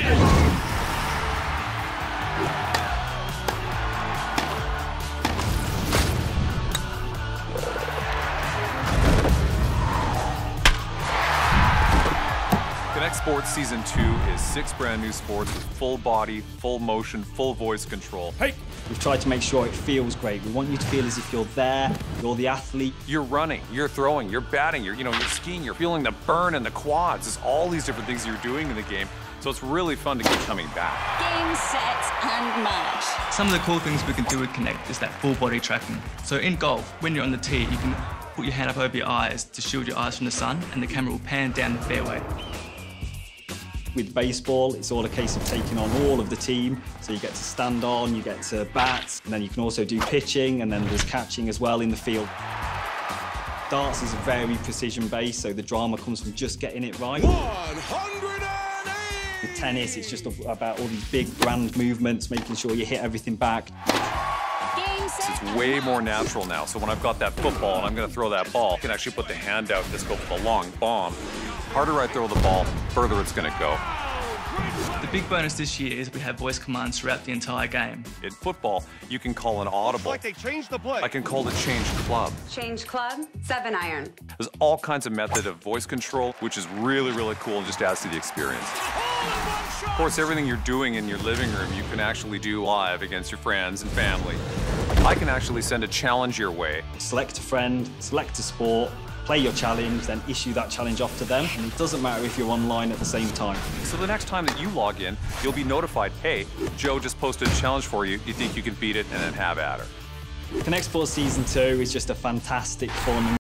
Idiot! Sports Season 2 is six brand new sports with full body, full motion, full voice control. Hey! We've tried to make sure it feels great. We want you to feel as if you're there, you're the athlete. You're running, you're throwing, you're batting, you're you know, you're skiing, you're feeling the burn in the quads. It's all these different things you're doing in the game. So it's really fun to keep coming back. Game, set, and match. Some of the cool things we can do with Kinect is that full body tracking. So in golf, when you're on the tee, you can put your hand up over your eyes to shield your eyes from the sun, and the camera will pan down the fairway. With baseball, it's all a case of taking on all of the team. So you get to stand on, you get to bat, and then you can also do pitching, and then there's catching as well in the field. Darts is a very precision based, so the drama comes from just getting it right. 108! With tennis, it's just about all these big grand movements, making sure you hit everything back. It's way more natural now. So when I've got that football and I'm going to throw that ball, I can actually put the hand out. This go with a long bomb. Harder I throw the ball, further it's going to go. The big bonus this year is we have voice commands throughout the entire game. In football, you can call an audible. Like they changed the play. I can call the change club. Change club, seven iron. There's all kinds of method of voice control, which is really, really cool and just adds to the experience. Of course, everything you're doing in your living room, you can actually do live against your friends and family. I can actually send a challenge your way. Select a friend, select a sport, play your challenge, then issue that challenge off to them. And it doesn't matter if you're online at the same time. So the next time that you log in, you'll be notified, hey, Joe just posted a challenge for you. You think you can beat it and then have at her. Kinect Sports Season 2 is just a fantastic fun